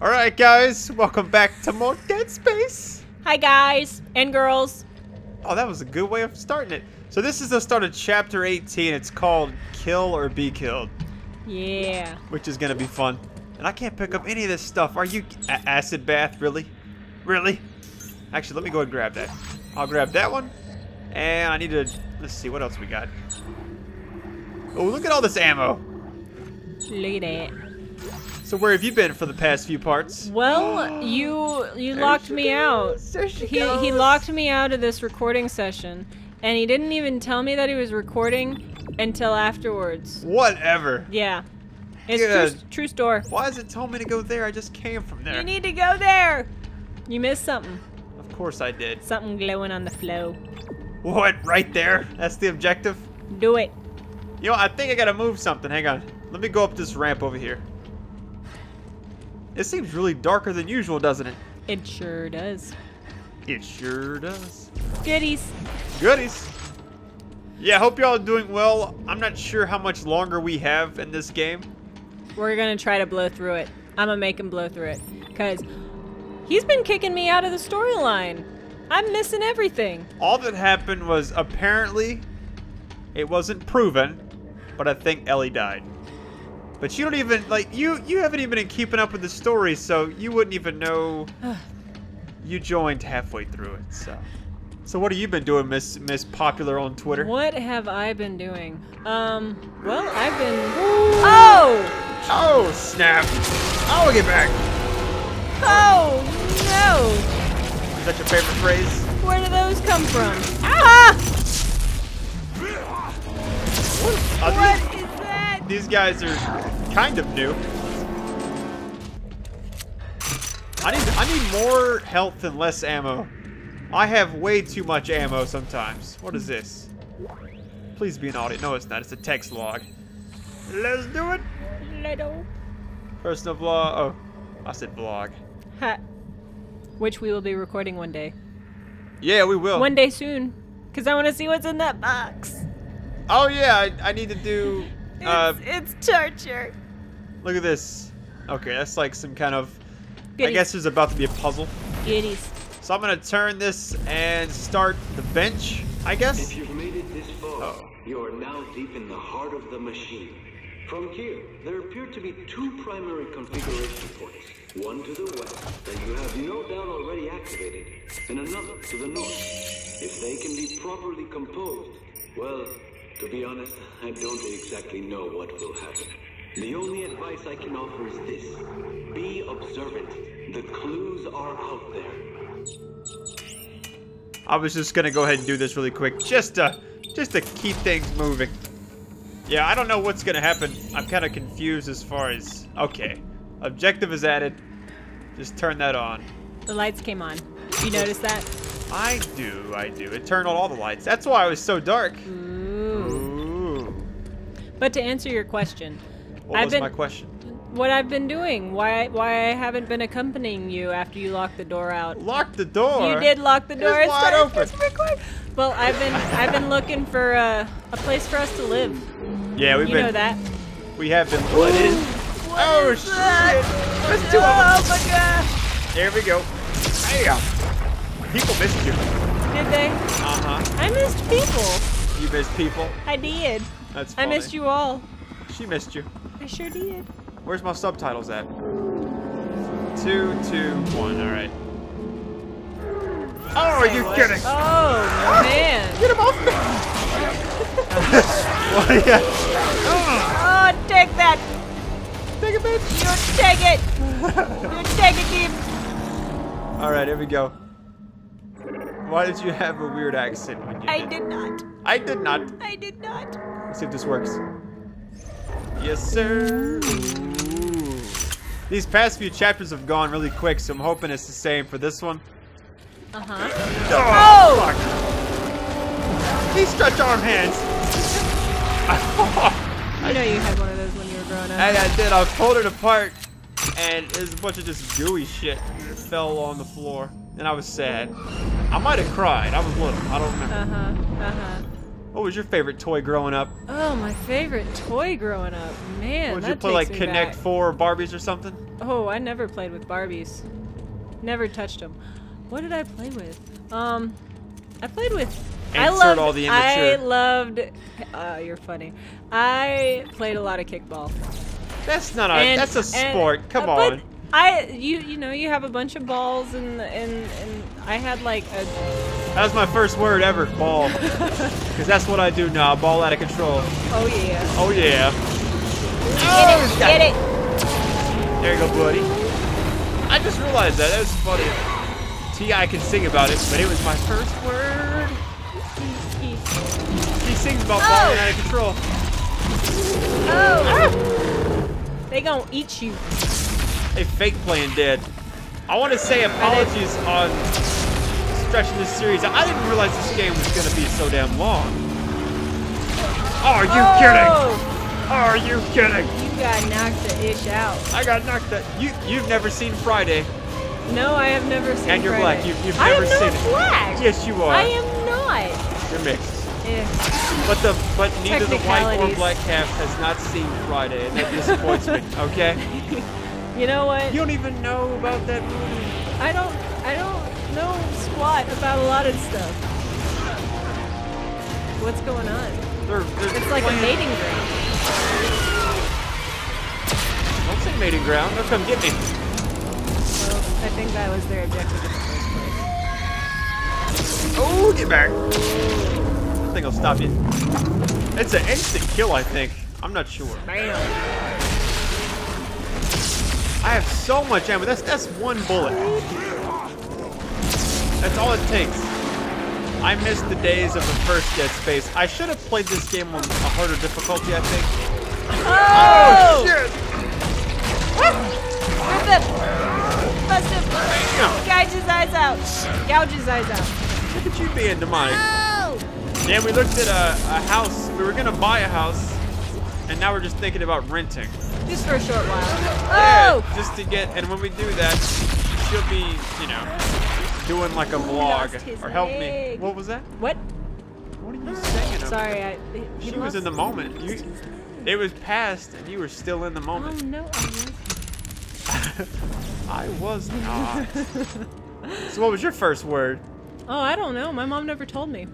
Alright guys, welcome back to more Dead Space. Hi guys and girls. Oh, that was a good way of starting it. So this is the start of chapter 18. It's called Kill or Be Killed, Yeah. which is gonna be fun. And I can't pick up any of this stuff. Are you acid bath? Really? Really? Actually, let me go and grab that. I'll grab that one. And I need to, let's see, what else we got? Oh, look at all this ammo. Look at that. So where have you been for the past few parts? Well, you you There locked me out. goes, she He he locked me out of this recording session, and he didn't even tell me that he was recording until afterwards. Whatever. Yeah. It's Good. true, true store. Why does it tell me to go there? I just came from there. You need to go there. You missed something. Of course I did. Something glowing on the flow. What? Right there? That's the objective? Do it. You know, I think I gotta move something. Hang on. Let me go up this ramp over here. It seems really darker than usual, doesn't it? It sure does. It sure does. Goodies. Goodies. Yeah, hope y'all are doing well. I'm not sure how much longer we have in this game. We're gonna try to blow through it. I'm gonna make him blow through it. Cause he's been kicking me out of the storyline. I'm missing everything. All that happened was apparently it wasn't proven, but I think Ellie died. But you don't even like you you haven't even been keeping up with the story, so you wouldn't even know you joined halfway through it. So So what have you been doing, Miss Miss Popular on Twitter? What have I been doing? Um, well, I've been. Oh! Oh, snap. I'll get back. Oh no! Is that your favorite phrase? Where do those come from? Ah! What is that? These, guys are kind of new. I need I need more health and less ammo. I have way too much ammo sometimes. What is this? Please be an audit. No, it's not. It's a text log. Let's do it. Little. Personal vlog. Oh, I said blog. Ha. Which we will be recording one day. Yeah, we will. One day soon. Cause I want to see what's in that box. Oh yeah, I, I need to do. Uh, it's, it's torture. look at this. Okay, that's like some kind of. I guess there's about to be a puzzle. Goodies. So I'm gonna turn this and start the bench. I guess. If you've made it this far, Oh. you are now deep in the heart of the machine. From here, there appear to be two primary configuration points. One to the west, that you have no doubt already activated, and another to the north. If they can be properly composed, well, to be honest, I don't exactly know what will happen. The only advice I can offer is this. Be observant. The clues are out there. I was just gonna go ahead and do this really quick, just to, just to keep things moving. Yeah, I don't know what's gonna happen. I'm kind of confused as far as. Okay, objective is added. Just turn that on. The lights came on. You notice that? I do, I do. It turned on all the lights. That's why it was so dark. Ooh. Ooh. But to answer your question, What I've was been my question? what I've been doing, why why I haven't been accompanying you after you locked the door out. Lock the door. You did lock the It's door. wide started open. to. Well, I've been I've been looking for uh, a place for us to live. Yeah, we've You been. know that. We have been. What is? Oh is shit! that? There's two of them. Oh my gosh! There we go. Bam. People missed you. Did they? Uh huh. I missed people. You missed people. I did. That's I missed you all. She missed you. I sure did. Where's my subtitles at? Two, two, one. All right. Oh, are you kidding? Oh man! Get him off me! what? Yeah. Oh, take that! Take it, bitch. You take it! You take it, Deep! All right, here we go. Why did you have a weird accent when you I did? did not. I did not. I did not. Let's see if this works. Yes, sir. Ooh. These past few chapters have gone really quick, so I'm hoping it's the same for this one. Uh huh. Oh! Oh! Fuck. These stretch arm hands. I know you had one of those when you were growing up. Hey, I did. I pulled it apart, and there's a bunch of just gooey shit that fell on the floor, and I was sad. I might have cried. I was little. I don't remember. Uh-huh. Uh huh. What was your favorite toy growing up? Oh, my favorite toy growing up. Man, Would you play like Connect back. 4 or Barbies or something? Oh, I never played with Barbies. Never touched them. What did I play with? Um, I played with. I Insert loved. all the I immature. loved. Uh, you're funny. I played a lot of kickball. That's not a. And- that's a and- sport. Come uh, on. I, you, you know, you have a bunch of balls, and and and I had like a. That was my first word ever. Ball. Because that's what I do now. Ball out of control. Oh yeah. Oh yeah. Get it. Get it. There you go, buddy. I just realized that. That was funny. Ti can sing about it, but it was my first word. He sings about Oh. balling out of control. Oh. They gonna eat you. They fake playing dead. I want to say apologies on stretching this series. I didn't realize this game was going to be so damn long. Are you kidding? Oh, Are you kidding? You got knocked the ish out. I got knocked out. You you've never seen Friday, No, I have never seen. Friday. And you're Friday. black. You, you've I never am seen not it. black. Yes, you are. I am not. You're mixed. But the but neither the white or black half has not seen Friday, and that disappoints me. Okay. You know what? You don't even know about that movie. I don't squat about a lot of stuff. What's going on? They're, they're It's like a mating ground. Don't say mating ground. They'll come get me. Well, I think that was their objective in the first place. Oh, get back. I think I'll stop you. It's an instant kill, I think. I'm not sure. Bam. I have so much ammo. That's that's one bullet. That's all it takes. I miss the days of the first Dead Space. I should have played this game on a harder difficulty, I think. Oh! oh shit! Rip him! Bust him! Damn. Gouge his eyes out! Gouge his eyes out! Look at you being demonic. Oh! Yeah, we looked at a, a house. We were gonna buy a house, and now we're just thinking about renting. Just for a short while. Yeah, Oh! just to get, and when we do that, she'll be, you know, doing like a vlog or help me. What was that? What? What are you saying? Sorry. I. he She was in the moment. You, it was past, and you were still in the moment. Oh moment. no, I wasn't. I was not. so, what was your first word? Oh, I don't know. My mom never told me.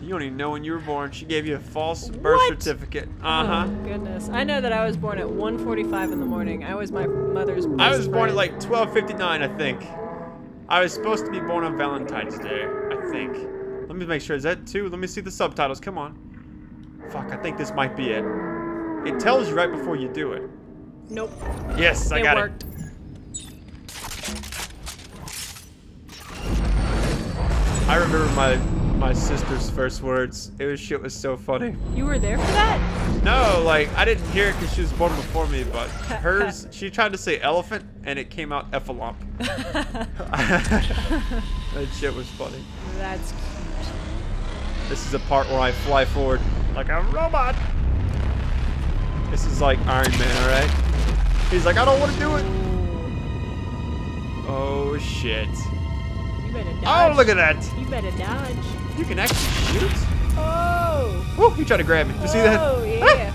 You don't even know when you were born. She gave you a false birth What? certificate. Uh huh. Oh, goodness. I know that I was born at 1:45 in the morning. I was my mother's. I was born at like 12:59, I think. I was supposed to be born on Valentine's Day, I think. Let me make sure. Is that two? Let me see the subtitles. Come on. Fuck, I think this might be it. It tells you right before you do it. Nope. Yes, I it got worked. it. I remember my my sister's first words. It was shit was so funny. You were there for that? No, like I didn't hear it because she was born before me, but hers, she tried to say elephant and it came out effalump. that shit was funny. That's cute. This is the part where I fly forward like a robot. This is like Iron Man, alright? He's like, I don't want to do it. Oh shit. You better oh, dodge. Oh, look at that. You better dodge. You can actually shoot. Oh. Woo, he tried to grab me. You see that? Oh yeah.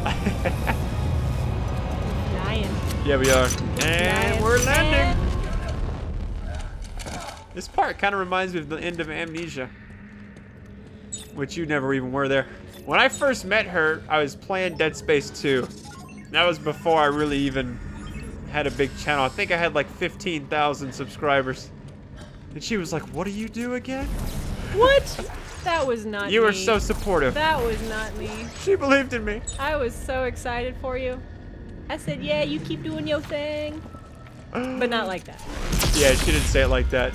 Flying. yeah, we are. And we're landing. This part kind of reminds me of the end of Amnesia. Which you never even were there. When I first met her, I was playing Dead Space 2. That was before I really even had a big channel. I think I had like 15,000 subscribers. And she was like, what do you do again? What? That was not You me. were so supportive. That was not me. She believed in me. I was so excited for you. I said, yeah, you keep doing your thing. But not like that. Yeah, she didn't say it like that.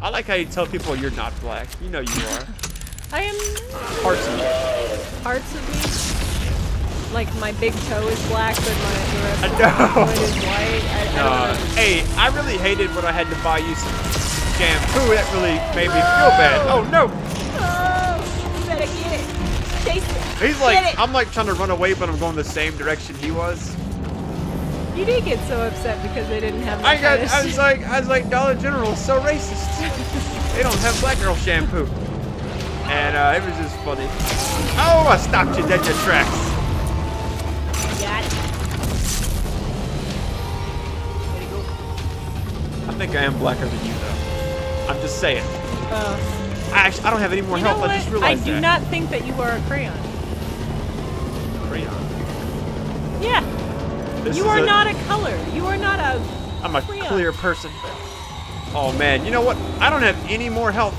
I like how you tell people you're not black. You know you are. I am Parts of you. parts of me. Like my big toe is black, but my the rest I of know. my foot is white. I, I don't Uh, know. hey, I really hated when I had to buy you some shampoo. That really made me feel bad. Oh no! He's like, I'm like trying to run away, but I'm going the same direction he was. You did get so upset because they didn't have. I got, I was like, I was like, Dollar General is so racist. they don't have black girl shampoo. And uh, it was just funny. Oh, I stopped you dead in your tracks. Got it. Go. I think I am blacker than you, though. I'm just saying. Uh, I actually, I don't have any more you health. what? I just realized I do that. not think that you are a. Crayon. This you are a- not a color. You are not a. I'm a crayon. clear person. Oh man, you know what? I don't have any more health.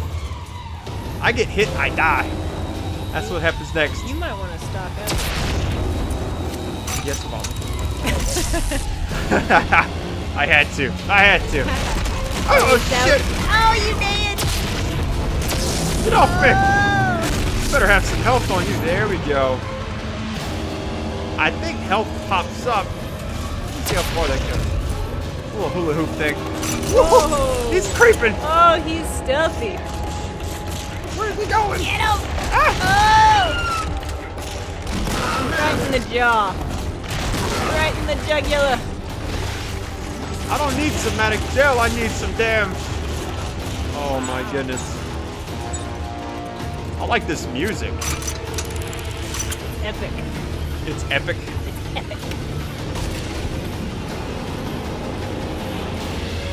I get hit, I die. That's what happens next. You might want to stock up. Yes, mom. I had to. I had to. Oh shit! Oh, you did! Get off me! Oh. Better have some health on you. There we go. I think health pops up. See how far that goes. little hula hoop thing. Whoa. He's creeping. Oh, he's stealthy. Where's he going? Get him! Ah! Oh! Right in the jaw. Right in the jugular. I don't need somatic gel. I need some damn. Oh my goodness. I like this music. Epic. It's epic. It's Epic.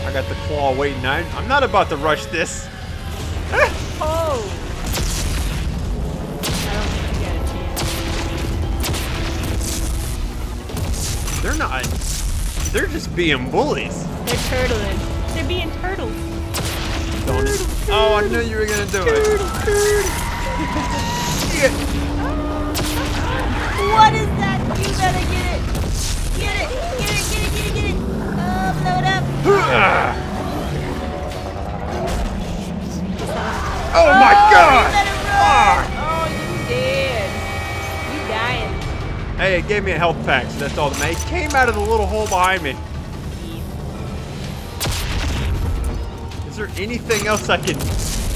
I got the claw waiting. I, I'm not about to rush this. Oh! I don't think I got a chance. They're not. They're just being bullies. They're turtling. They're being turtles. Don't it? Oh, I knew you were gonna do it. Shit. What is that? You better get it. Get it. Blow it up. Ah. Oh my god! Oh, you dead. You dying. Hey, it gave me a health pack, so that's all that made. It came out of the little hole behind me. Is there anything else I can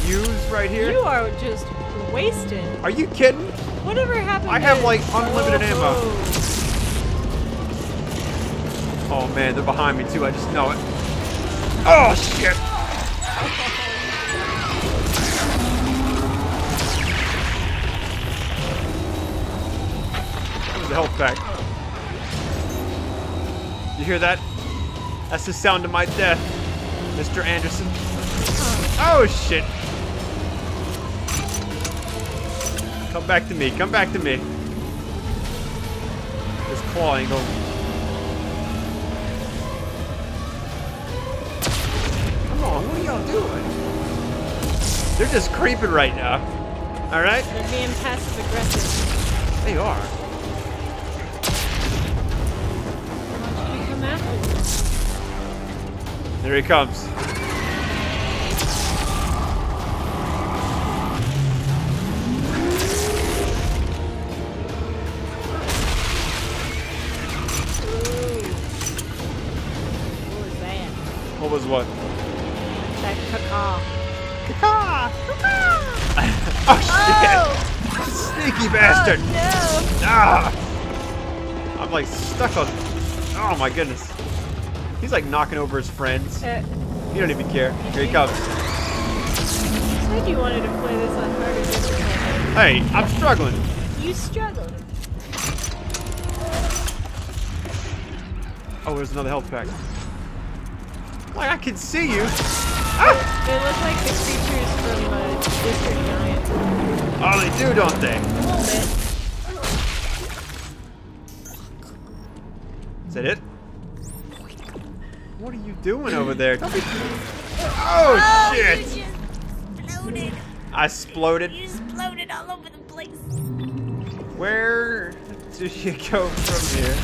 use right here? You are just wasted. Are you kidding? Whatever happened I have, like, unlimited ammo. Oh. Oh man, they're behind me too. I just know it. Oh shit! A health pack. You hear that? That's the sound of my death, Mr. Anderson. Oh shit! Come back to me. Come back to me. This claw ain't going. They're just creeping right now. All right? They're being passive aggressive. They are. Why don't you come after them? There he comes. What was that? What was what? That caca. oh shit! Sneaky bastard! Oh, no! Ah! I'm like stuck on. Oh my goodness. He's like knocking over his friends. Uh, He don't even care. Here he comes. I said you wanted to play this on harder. Hey, I'm struggling. You struggled. Oh, there's another health pack. Like I can see you. Ah! They look like the creatures from uh, District Giant. Oh, they do, don't they? A little bit. Is that it? What are you doing over there? Don't Oh, shit! You just exploded. I exploded. You exploded all over the place. Where do you go from here?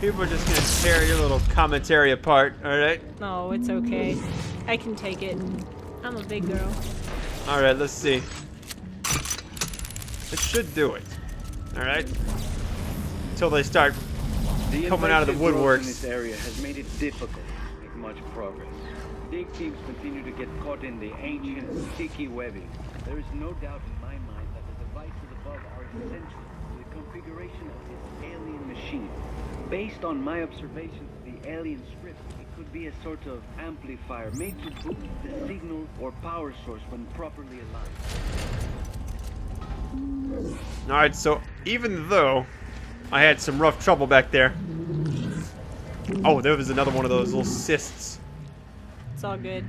People are just gonna tear your little commentary apart, alright? No, oh, it's okay. I can take it. I'm a big girl. Alright, let's see. It should do it. Alright? Until they start The Coming out of the invasive woodworks. in this area has made it difficult to make much progress. Dig teams continue to get caught in the ancient, sticky webbing. There is no doubt in my mind that the devices above are essential to the configuration of this alien machine. Based on my observations of the alien script, it could be a sort of amplifier made to boost the signal or power source when properly aligned. Alright, so even though I had some rough trouble back there. Oh, there was another one of those little cysts. It's all good.